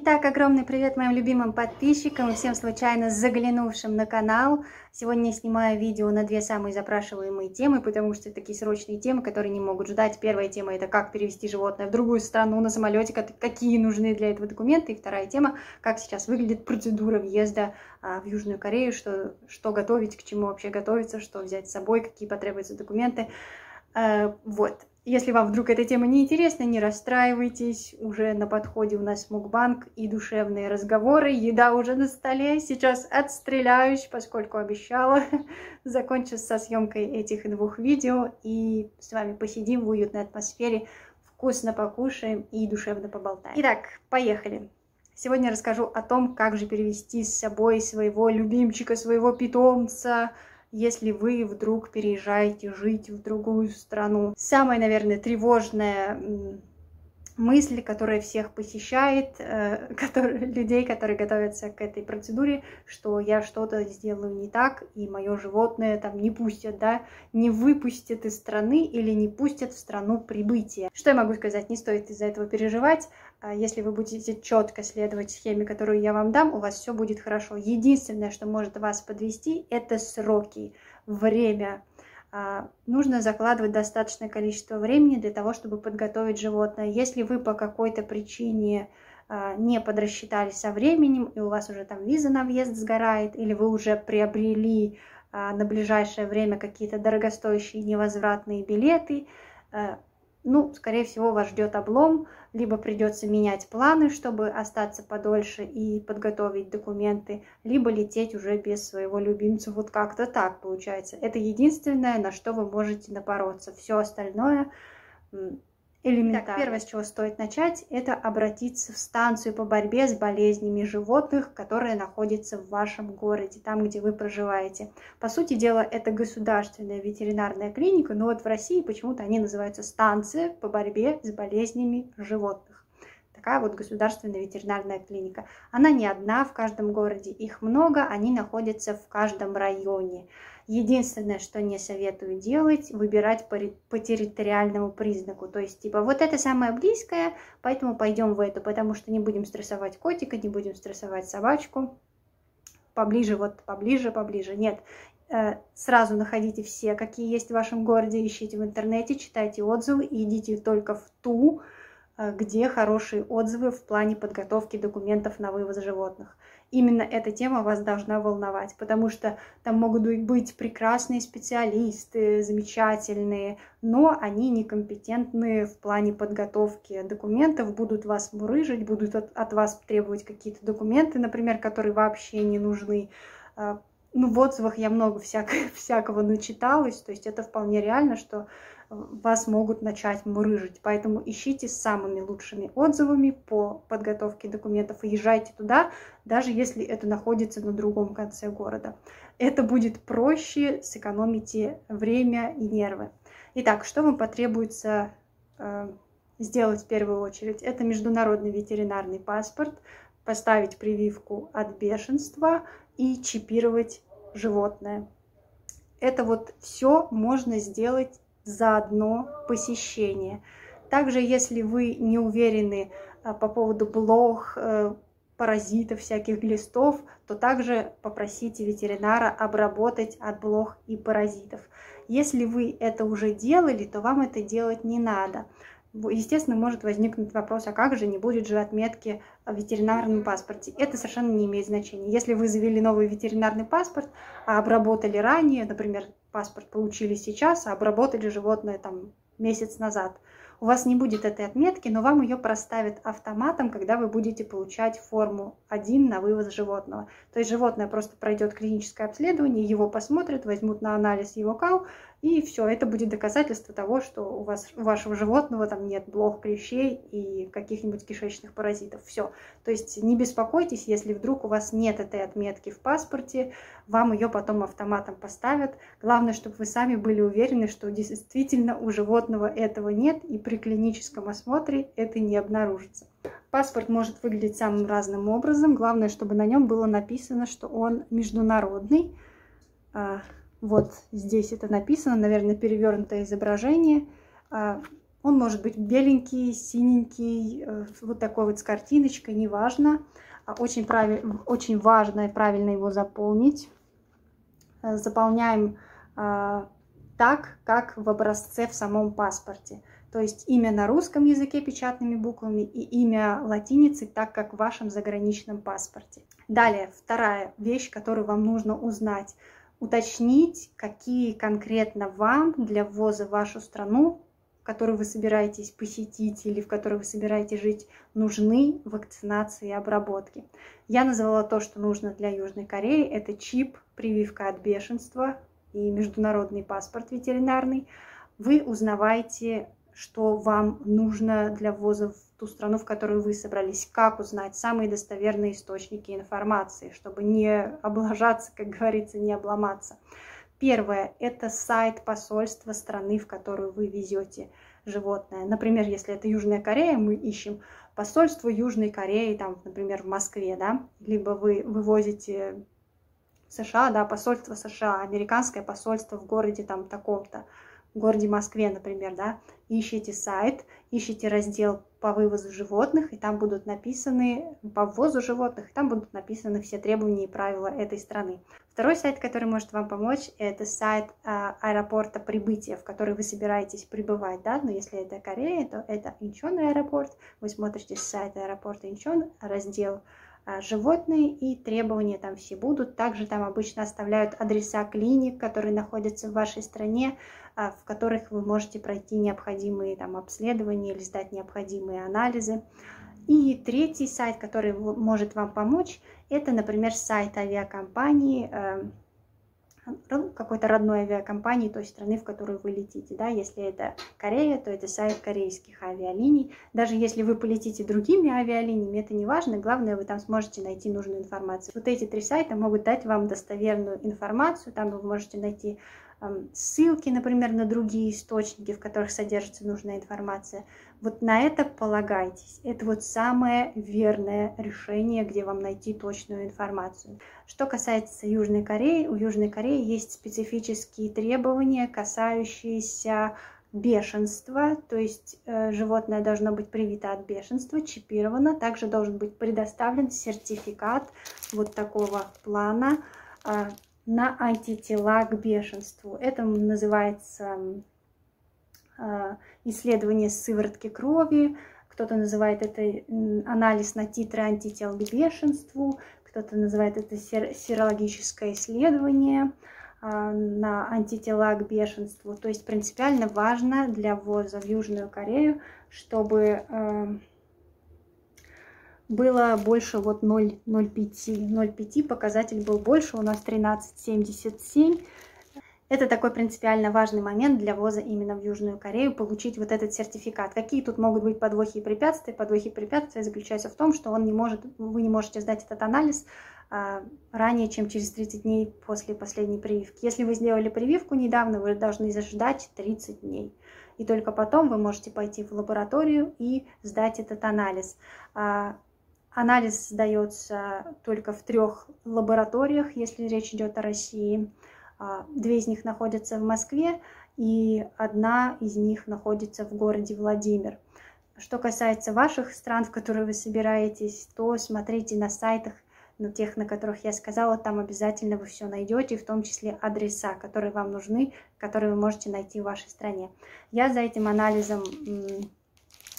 Итак, огромный привет моим любимым подписчикам и всем случайно заглянувшим на канал. Сегодня я снимаю видео на две самые запрашиваемые темы, потому что это такие срочные темы, которые не могут ждать. Первая тема – это как перевести животное в другую страну на самолете, какие нужны для этого документы. И вторая тема – как сейчас выглядит процедура въезда а, в Южную Корею, что, что готовить, к чему вообще готовиться, что взять с собой, какие потребуются документы. А, вот. Если вам вдруг эта тема не интересна, не расстраивайтесь. Уже на подходе у нас мукбанк и душевные разговоры. Еда уже на столе. Сейчас отстреляюсь, поскольку обещала. Закончу со съемкой этих двух видео. И с вами посидим в уютной атмосфере. Вкусно покушаем и душевно поболтаем. Итак, поехали. Сегодня расскажу о том, как же перевести с собой своего любимчика, своего питомца, если вы вдруг переезжаете жить в другую страну. Самое, наверное, тревожное мысль, которая всех посещает, э, который, людей, которые готовятся к этой процедуре, что я что-то сделаю не так, и мое животное там не пустят, да, не выпустят из страны или не пустят в страну прибытия. Что я могу сказать? Не стоит из-за этого переживать. А если вы будете четко следовать схеме, которую я вам дам, у вас все будет хорошо. Единственное, что может вас подвести, это сроки, время, нужно закладывать достаточное количество времени для того, чтобы подготовить животное. Если вы по какой-то причине а, не подрасчитали со временем, и у вас уже там виза на въезд сгорает, или вы уже приобрели а, на ближайшее время какие-то дорогостоящие невозвратные билеты, ну, скорее всего, вас ждет облом, либо придется менять планы, чтобы остаться подольше и подготовить документы, либо лететь уже без своего любимца. Вот как-то так получается. Это единственное, на что вы можете напороться. Все остальное элементарно. Так, первое, с чего стоит начать, это обратиться в станцию по борьбе с болезнями животных, которая находится в вашем городе, там, где вы проживаете. По сути дела, это государственная ветеринарная клиника, но вот в России почему-то они называются станция по борьбе с болезнями животных. Такая вот государственная ветеринарная клиника. Она не одна в каждом городе, их много, они находятся в каждом районе. Единственное, что не советую делать, выбирать по, по территориальному признаку. То есть, типа, вот это самое близкое, поэтому пойдем в это, потому что не будем стрессовать котика, не будем стрессовать собачку. Поближе, вот поближе, поближе. Нет, э, сразу находите все, какие есть в вашем городе, ищите в интернете, читайте отзывы и идите только в ту, э, где хорошие отзывы в плане подготовки документов на вывоз животных именно эта тема вас должна волновать, потому что там могут быть прекрасные специалисты, замечательные, но они некомпетентны в плане подготовки документов, будут вас мурыжить, будут от, от вас требовать какие-то документы, например, которые вообще не нужны. А, ну, в отзывах я много всякого, всякого начиталась, то есть это вполне реально, что вас могут начать мурыжить. Поэтому ищите с самыми лучшими отзывами по подготовке документов и езжайте туда, даже если это находится на другом конце города. Это будет проще, сэкономите время и нервы. Итак, что вам потребуется э, сделать в первую очередь? Это международный ветеринарный паспорт, поставить прививку от бешенства и чипировать животное. Это вот все можно сделать за одно посещение. Также, если вы не уверены а, по поводу блох, э, паразитов, всяких глистов, то также попросите ветеринара обработать от блох и паразитов. Если вы это уже делали, то вам это делать не надо. Естественно, может возникнуть вопрос, а как же не будет же отметки в ветеринарном паспорте? Это совершенно не имеет значения. Если вы завели новый ветеринарный паспорт, а обработали ранее, например, паспорт получили сейчас, а обработали животное там месяц назад. У вас не будет этой отметки, но вам ее проставят автоматом, когда вы будете получать форму 1 на вывоз животного. То есть животное просто пройдет клиническое обследование, его посмотрят, возьмут на анализ его кал, и все, это будет доказательство того, что у, вас, у вашего животного там нет блох, клещей и каких-нибудь кишечных паразитов. Все. То есть не беспокойтесь, если вдруг у вас нет этой отметки в паспорте, вам ее потом автоматом поставят. Главное, чтобы вы сами были уверены, что действительно у животного этого нет, и при клиническом осмотре это не обнаружится. Паспорт может выглядеть самым разным образом. Главное, чтобы на нем было написано, что он международный а, вот здесь это написано, наверное, перевернутое изображение. А, Он может быть беленький, синенький, э, вот такой вот с картиночкой, неважно. А очень, правиль... очень важно правильно его заполнить. Э, заполняем так, как в образце в самом паспорте. То есть имя на русском языке печатными буквами и имя латиницей, так как в вашем заграничном паспорте. Далее, вторая вещь, которую вам нужно узнать. Уточнить, какие конкретно вам для ввоза в вашу страну, которую вы собираетесь посетить или в которой вы собираетесь жить, нужны вакцинации и обработки. Я назвала то, что нужно для Южной Кореи. Это чип, прививка от бешенства и международный паспорт ветеринарный. Вы узнаваете что вам нужно для ввоза в ту страну, в которую вы собрались, как узнать самые достоверные источники информации, чтобы не облажаться, как говорится, не обломаться. Первое – это сайт посольства страны, в которую вы везете животное. Например, если это Южная Корея, мы ищем посольство Южной Кореи, там, например, в Москве, да, либо вы вывозите США, да, посольство США, американское посольство в городе там таком-то, городе Москве, например, да, ищите сайт, ищите раздел по вывозу животных, и там будут написаны, по ввозу животных, и там будут написаны все требования и правила этой страны. Второй сайт, который может вам помочь, это сайт а, аэропорта прибытия, в который вы собираетесь прибывать, да, но если это Корея, то это Инчон аэропорт, вы смотрите сайт аэропорта Инчон, раздел животные и требования там все будут. Также там обычно оставляют адреса клиник, которые находятся в вашей стране, а, в которых вы можете пройти необходимые там обследования или сдать необходимые анализы. И третий сайт, который может вам помочь, это, например, сайт авиакомпании, э, какой-то родной авиакомпании той страны, в которую вы летите. Да? Если это Корея, то это сайт корейских авиалиний. Даже если вы полетите другими авиалиниями, это не важно. Главное, вы там сможете найти нужную информацию. Вот эти три сайта могут дать вам достоверную информацию. Там вы можете найти ссылки, например, на другие источники, в которых содержится нужная информация. Вот на это полагайтесь. Это вот самое верное решение, где вам найти точную информацию. Что касается Южной Кореи, у Южной Кореи есть специфические требования, касающиеся бешенства, то есть э, животное должно быть привито от бешенства, чипировано, также должен быть предоставлен сертификат вот такого плана, э, на антитела к бешенству. Это называется а, исследование сыворотки крови, кто-то называет это анализ на титры антител к бешенству, кто-то называет это серологическое исследование а, на антитела к бешенству. То есть принципиально важно для ввоза в Южную Корею, чтобы а, было больше вот 0,05. 0,5 показатель был больше, у нас 13,77. Это такой принципиально важный момент для ввоза именно в Южную Корею, получить вот этот сертификат. Какие тут могут быть подвохи и препятствия? Подвохи и препятствия заключаются в том, что он не может, вы не можете сдать этот анализ а, ранее, чем через 30 дней после последней прививки. Если вы сделали прививку недавно, вы должны заждать 30 дней. И только потом вы можете пойти в лабораторию и сдать этот анализ. А, Анализ сдается только в трех лабораториях, если речь идет о России. А, две из них находятся в Москве, и одна из них находится в городе Владимир. Что касается ваших стран, в которые вы собираетесь, то смотрите на сайтах, на тех, на которых я сказала, там обязательно вы все найдете, в том числе адреса, которые вам нужны, которые вы можете найти в вашей стране. Я за этим анализом,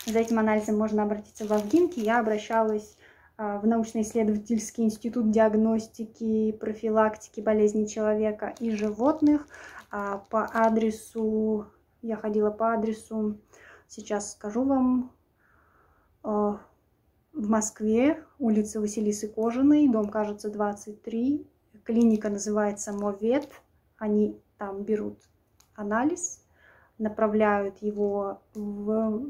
за этим анализом можно обратиться в Авгинки. Я обращалась в научно-исследовательский институт диагностики и профилактики болезней человека и животных. А, по адресу, я ходила по адресу, сейчас скажу вам, а, в Москве, улица Василисы Кожаной, дом, кажется, 23, клиника называется Мовет, они там берут анализ, направляют его в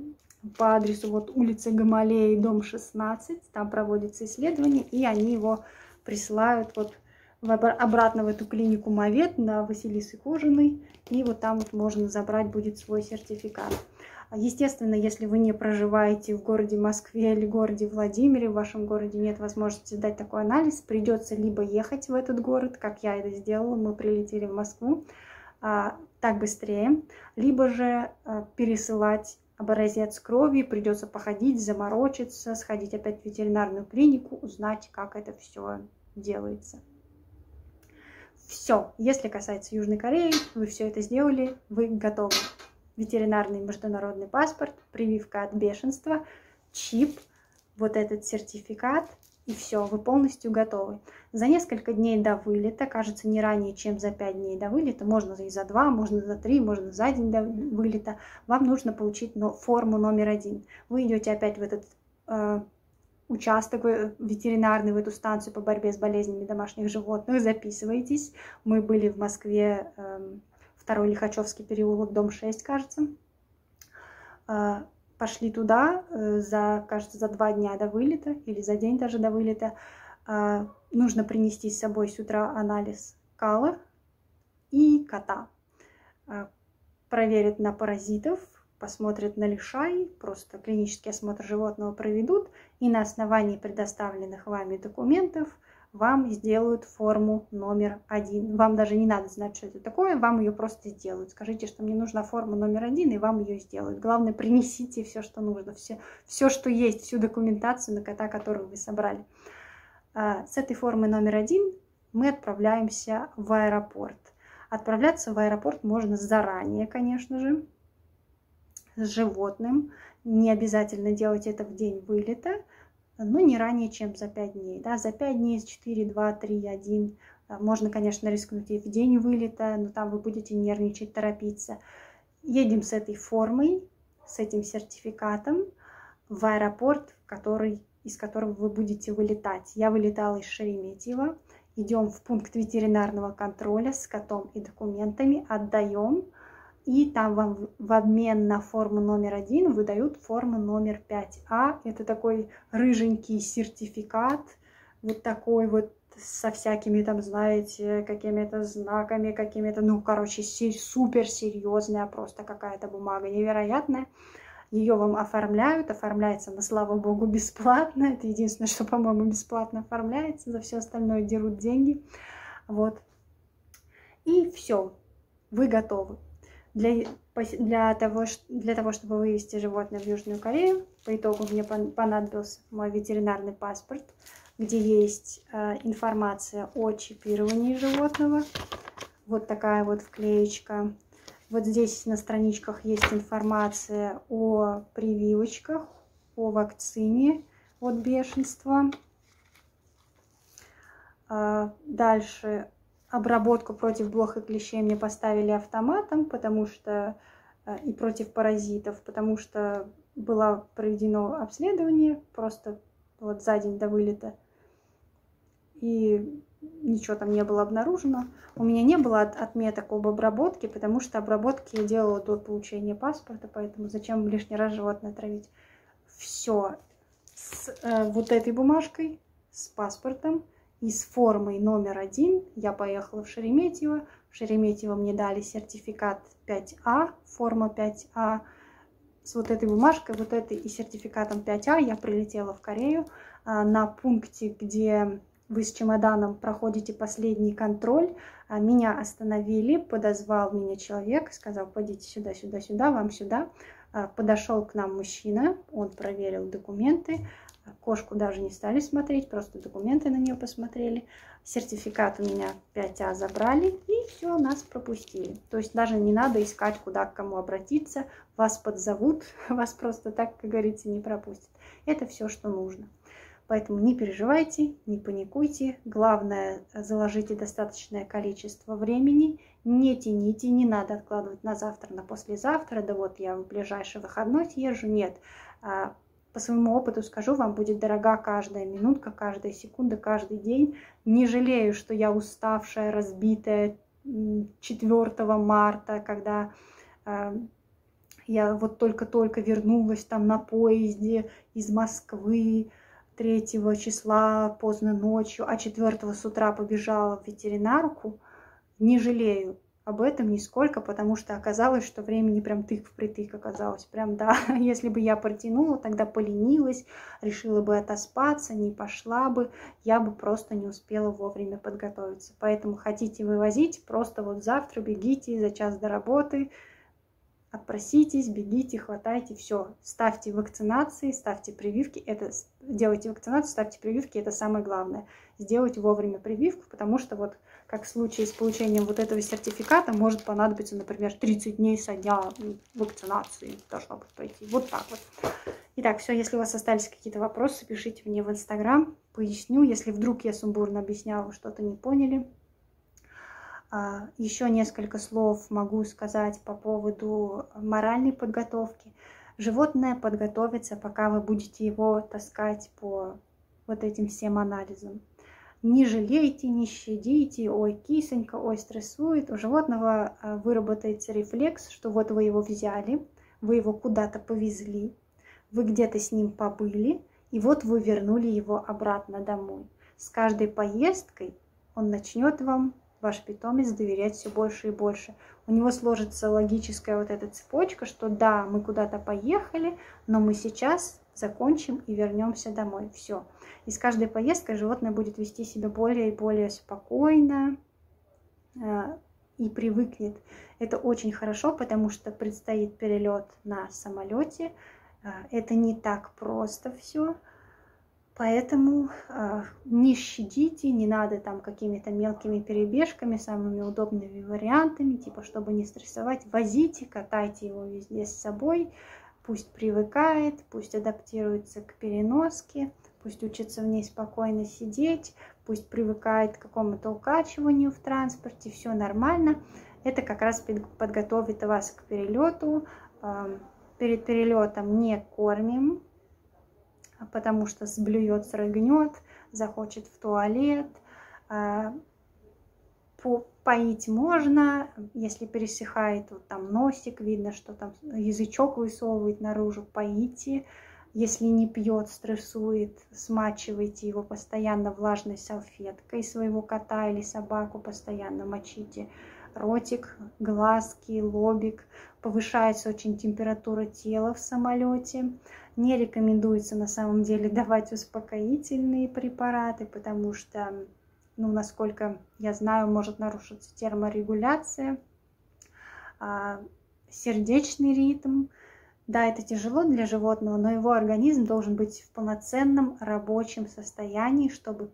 по адресу вот улица Гамалеи, дом 16. Там проводится исследование, и они его присылают вот в, обратно в эту клинику Мовет на Василисы Кожаной. И вот там вот можно забрать будет свой сертификат. Естественно, если вы не проживаете в городе Москве или городе Владимире, в вашем городе нет возможности сдать такой анализ, придется либо ехать в этот город, как я это сделала, мы прилетели в Москву, а, так быстрее, либо же а, пересылать образец крови, придется походить, заморочиться, сходить опять в ветеринарную клинику, узнать, как это все делается. Все, если касается Южной Кореи, вы все это сделали, вы готовы. Ветеринарный международный паспорт, прививка от бешенства, чип, вот этот сертификат, и все, вы полностью готовы. За несколько дней до вылета, кажется, не ранее, чем за 5 дней до вылета, можно и за 2, можно за 3, можно за день до вылета, вам нужно получить форму номер один. Вы идете опять в этот э, участок ветеринарный, в эту станцию по борьбе с болезнями домашних животных, записываетесь. Мы были в Москве, э, второй Лихачевский переулок, дом 6, кажется. Э, пошли туда э, за, кажется, за два дня до вылета или за день даже до вылета. Э, нужно принести с собой с утра анализ кала и кота. Э, проверят на паразитов, посмотрят на лишай, просто клинический осмотр животного проведут, и на основании предоставленных вами документов вам сделают форму номер один. Вам даже не надо знать, что это такое, вам ее просто сделают. Скажите, что мне нужна форма номер один, и вам ее сделают. Главное, принесите все, что нужно, все, все что есть, всю документацию на кота, которую вы собрали. А, с этой формы номер один мы отправляемся в аэропорт. Отправляться в аэропорт можно заранее, конечно же, с животным. Не обязательно делать это в день вылета, но не ранее, чем за 5 дней. Да? За 5 дней, 4, 2, 3, 1. Можно, конечно, рискнуть и в день вылета, но там вы будете нервничать, торопиться. Едем с этой формой, с этим сертификатом в аэропорт, который, из которого вы будете вылетать. Я вылетала из Шереметьево. Идем в пункт ветеринарного контроля с котом и документами, отдаем и там вам в обмен на форму номер один выдают форму номер 5А. Это такой рыженький сертификат, вот такой вот со всякими там, знаете, какими-то знаками, какими-то, ну, короче, супер серьезная просто какая-то бумага невероятная. Ее вам оформляют, оформляется на слава богу бесплатно. Это единственное, что, по-моему, бесплатно оформляется. За все остальное дерут деньги. Вот. И все, вы готовы. Для, для, того, для того, чтобы вывести животное в Южную Корею, по итогу мне понадобился мой ветеринарный паспорт, где есть э, информация о чипировании животного. Вот такая вот вклеечка. Вот здесь на страничках есть информация о прививочках, о вакцине от бешенства. Э, дальше обработку против блох и клещей мне поставили автоматом, потому что э, и против паразитов, потому что было проведено обследование просто вот за день до вылета. И ничего там не было обнаружено. У меня не было отметок об обработке, потому что обработки я делала до получения паспорта, поэтому зачем лишний раз животное травить. Все с э, вот этой бумажкой, с паспортом, и с формой номер один я поехала в Шереметьево. В Шереметьево мне дали сертификат 5А, форма 5А. С вот этой бумажкой, вот этой и сертификатом 5А я прилетела в Корею а, на пункте, где вы с чемоданом проходите последний контроль. А, меня остановили, подозвал меня человек, сказал, пойдите сюда, сюда, сюда, вам сюда. А, подошел к нам мужчина, он проверил документы, Кошку даже не стали смотреть, просто документы на нее посмотрели. Сертификат у меня 5А забрали и все, нас пропустили. То есть даже не надо искать, куда к кому обратиться. Вас подзовут, вас просто так, как говорится, не пропустят. Это все, что нужно. Поэтому не переживайте, не паникуйте. Главное, заложите достаточное количество времени. Не тяните, не надо откладывать на завтра, на послезавтра. Да вот я в ближайший выходной съезжу. Нет, а, по своему опыту скажу, вам будет дорога каждая минутка, каждая секунда, каждый день. Не жалею, что я уставшая, разбитая 4 марта, когда э, я вот только-только вернулась там на поезде из Москвы 3 числа поздно ночью, а 4 с утра побежала в ветеринарку. Не жалею об этом нисколько, потому что оказалось, что времени прям тык в притык оказалось. Прям, да, если бы я протянула, тогда поленилась, решила бы отоспаться, не пошла бы, я бы просто не успела вовремя подготовиться. Поэтому хотите вывозить, просто вот завтра бегите за час до работы, отпроситесь, бегите, хватайте, все. Ставьте вакцинации, ставьте прививки, это делайте вакцинацию, ставьте прививки, это самое главное. Сделать вовремя прививку, потому что вот как в случае с получением вот этого сертификата может понадобиться, например, 30 дней со дня вакцинации должно быть пройти. Вот так вот. Итак, все, если у вас остались какие-то вопросы, пишите мне в Инстаграм, поясню. Если вдруг я сумбурно объясняла, что-то не поняли, а, Еще несколько слов могу сказать по поводу моральной подготовки. Животное подготовится, пока вы будете его таскать по вот этим всем анализам. Не жалейте, не щадите, ой, кисонька, ой, стрессует. У животного а, выработается рефлекс, что вот вы его взяли, вы его куда-то повезли, вы где-то с ним побыли, и вот вы вернули его обратно домой. С каждой поездкой он начнет вам ваш питомец доверять все больше и больше. У него сложится логическая вот эта цепочка, что да, мы куда-то поехали, но мы сейчас закончим и вернемся домой. Все. И с каждой поездкой животное будет вести себя более и более спокойно э, и привыкнет. Это очень хорошо, потому что предстоит перелет на самолете. Э, это не так просто все. Поэтому э, не щадите, не надо там какими-то мелкими перебежками, самыми удобными вариантами, типа чтобы не стрессовать, возите, катайте его везде с собой, пусть привыкает, пусть адаптируется к переноске, пусть учится в ней спокойно сидеть, пусть привыкает к какому-то укачиванию в транспорте, все нормально. Это как раз подготовит вас к перелету. Э, перед перелетом не кормим, потому что сблюет, срыгнет, захочет в туалет. А, поить можно, если пересыхает вот там носик, видно, что там язычок высовывает наружу, поите. Если не пьет, стрессует, смачивайте его постоянно влажной салфеткой своего кота или собаку, постоянно мочите ротик, глазки, лобик. Повышается очень температура тела в самолете. Не рекомендуется на самом деле давать успокоительные препараты, потому что, ну, насколько я знаю, может нарушиться терморегуляция, а, сердечный ритм. Да, это тяжело для животного, но его организм должен быть в полноценном рабочем состоянии, чтобы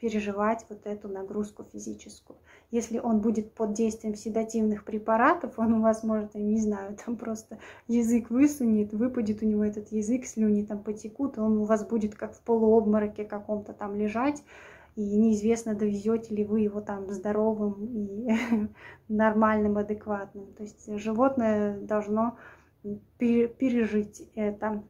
переживать вот эту нагрузку физическую. Если он будет под действием седативных препаратов, он у вас может, я не знаю, там просто язык высунет, выпадет у него этот язык, слюни там потекут, он у вас будет как в полуобмороке каком-то там лежать, и неизвестно, довезете ли вы его там здоровым и нормальным, адекватным. То есть животное должно пережить это.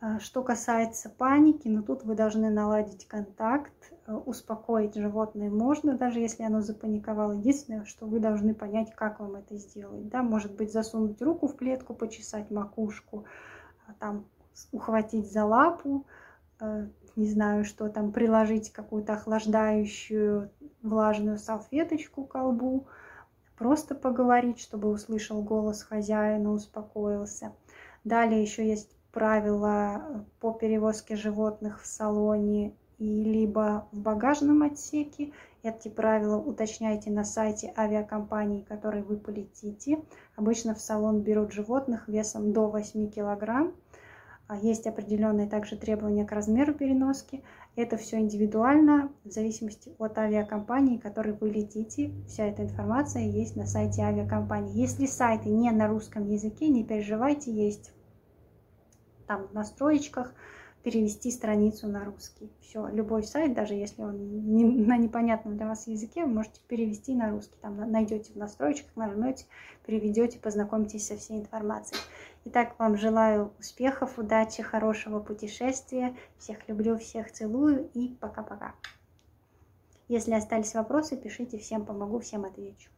А, что касается паники, ну тут вы должны наладить контакт, э, успокоить животное можно, даже если оно запаниковало. Единственное, что вы должны понять, как вам это сделать. Да? Может быть, засунуть руку в клетку, почесать макушку, а там ухватить за лапу, не знаю, что там, приложить какую-то охлаждающую влажную салфеточку к колбу, просто поговорить, чтобы услышал голос хозяина, успокоился. Далее еще есть правила по перевозке животных в салоне и либо в багажном отсеке. Эти правила уточняйте на сайте авиакомпании, которой вы полетите. Обычно в салон берут животных весом до 8 килограмм. А есть определенные также требования к размеру переноски. Это все индивидуально, в зависимости от авиакомпании, которой вы летите. Вся эта информация есть на сайте авиакомпании. Если сайты не на русском языке, не переживайте, есть там в настроечках перевести страницу на русский. Все, любой сайт, даже если он не, на непонятном для вас языке, вы можете перевести на русский. Там найдете в настроечках, нажмете, переведете, познакомитесь со всей информацией. Итак, вам желаю успехов, удачи, хорошего путешествия. Всех люблю, всех целую и пока-пока. Если остались вопросы, пишите, всем помогу, всем отвечу.